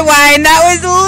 rewind. That was